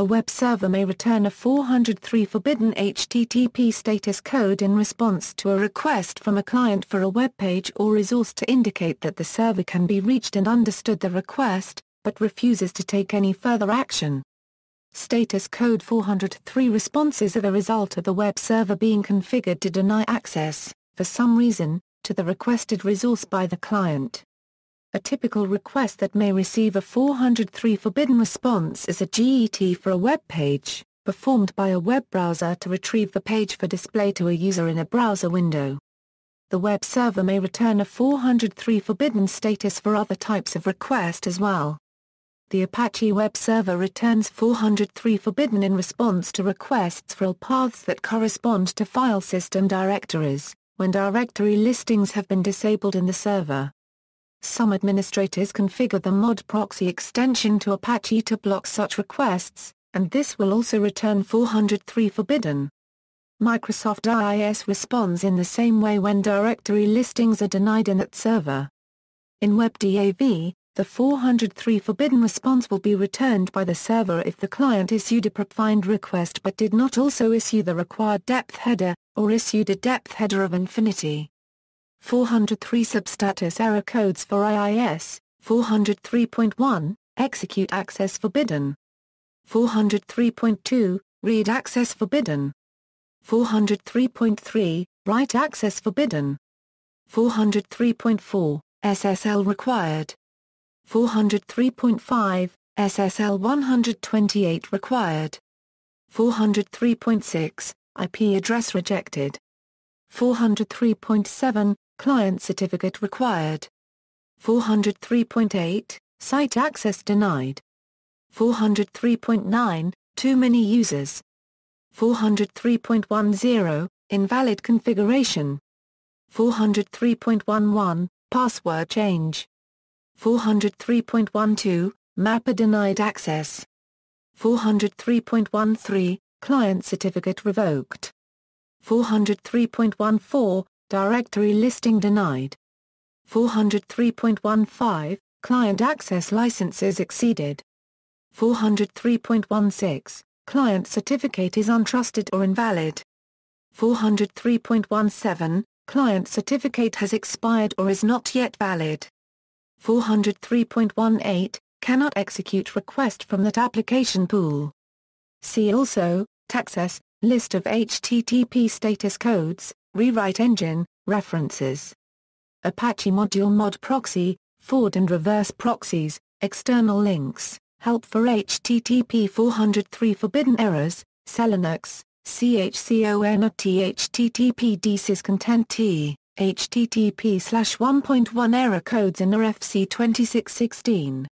a web server may return a 403 forbidden HTTP status code in response to a request from a client for a web page or resource to indicate that the server can be reached and understood the request, but refuses to take any further action. Status code 403 responses are the result of the web server being configured to deny access, for some reason, to the requested resource by the client. A typical request that may receive a 403 forbidden response is a GET for a web page, performed by a web browser to retrieve the page for display to a user in a browser window. The web server may return a 403 forbidden status for other types of request as well. The Apache web server returns 403 forbidden in response to requests for all paths that correspond to file system directories, when directory listings have been disabled in the server. Some administrators configure the mod proxy extension to Apache to block such requests, and this will also return 403 forbidden. Microsoft IIS responds in the same way when directory listings are denied in that server. In WebDAV, the 403 forbidden response will be returned by the server if the client issued a PROPFIND request but did not also issue the required depth header, or issued a depth header of infinity. 403 substatus error codes for IIS, 403.1, execute access forbidden. 403.2, read access forbidden. 403.3, write access forbidden. 403.4, SSL required. 403.5, SSL 128 required. 403.6, IP address rejected. 403.7, Client certificate required. 403.8, Site access denied. 403.9, Too many users. 403.10, Invalid configuration. 403.11, Password change. 403.12, Mapper denied access. 403.13, Client certificate revoked. 403.14, Directory listing denied. 403.15, Client access licenses exceeded. 403.16, Client certificate is untrusted or invalid. 403.17, Client certificate has expired or is not yet valid. 403.18, cannot execute request from that application pool. See also, htaccess, list of HTTP status codes, Rewrite engine, references. Apache Module Mod Proxy, forward and reverse proxies, external links, help for HTTP 403 forbidden errors, SELinux, CHCON THTTP DSys content T, HTTP slash 1.1 error codes in RFC 2616.